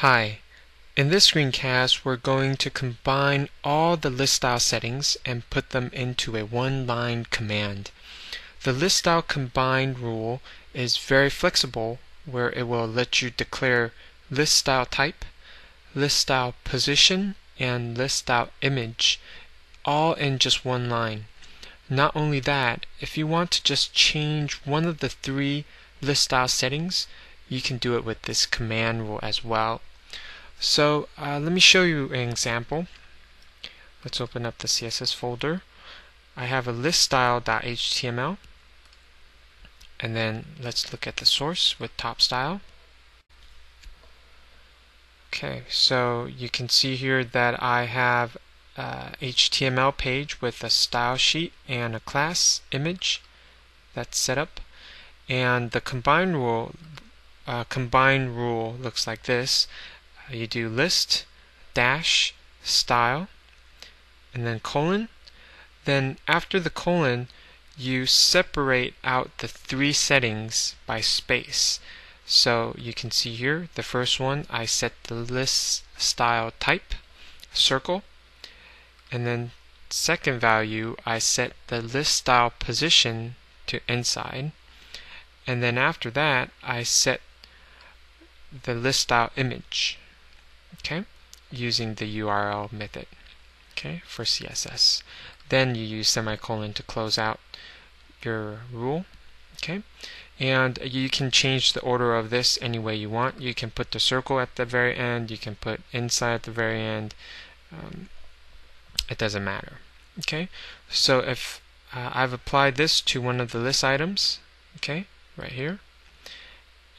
Hi, in this screencast we're going to combine all the list style settings and put them into a one-line command. The list style combine rule is very flexible where it will let you declare list style type, list style position, and list style image all in just one line. Not only that, if you want to just change one of the three list style settings, you can do it with this command rule as well. So uh, let me show you an example. Let's open up the CSS folder. I have a list style.html and then let's look at the source with TopStyle. Okay, so you can see here that I have a HTML page with a style sheet and a class image that's set up and the combine rule uh, combine rule looks like this. Uh, you do list dash style and then colon. Then after the colon, you separate out the three settings by space. So you can see here, the first one, I set the list style type, circle, and then second value, I set the list style position to inside, and then after that, I set the list style image okay using the URL method okay for CSS then you use semicolon to close out your rule okay? And you can change the order of this any way you want. You can put the circle at the very end you can put inside at the very end um, it doesn't matter okay? So if uh, I've applied this to one of the list items okay right here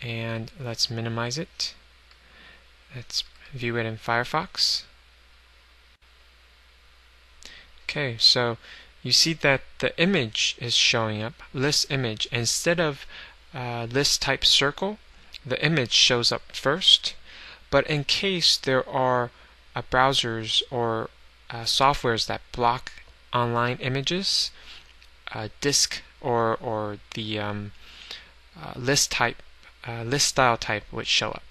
and let's minimize it. Let's view it in Firefox. Okay, so you see that the image is showing up, list image. Instead of uh, list type circle, the image shows up first. But in case there are uh, browsers or uh, softwares that block online images, uh, disc or, or the um, uh, list type uh, list style type would show up.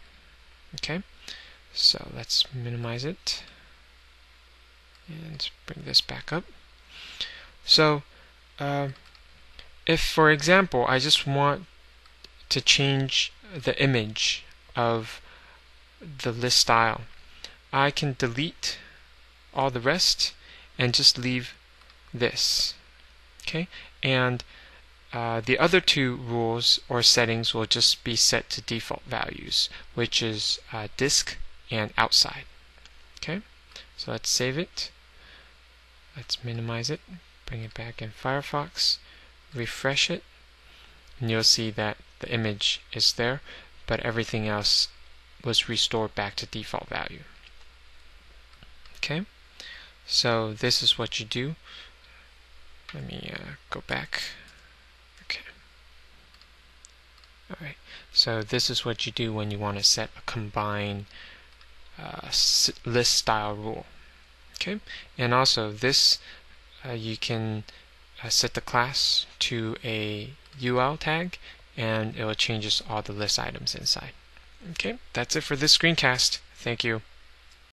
Okay, so let's minimize it and bring this back up. So, uh, if for example I just want to change the image of the list style, I can delete all the rest and just leave this. Okay, and uh, the other two rules or settings will just be set to default values, which is uh, disc and outside. Okay, so let's save it. Let's minimize it, bring it back in Firefox, refresh it, and you'll see that the image is there, but everything else was restored back to default value. Okay, so this is what you do. Let me uh, go back. Alright, so this is what you do when you want to set a combined uh, list style rule. Okay, and also this uh, you can uh, set the class to a UL tag and it will change all the list items inside. Okay, that's it for this screencast. Thank you.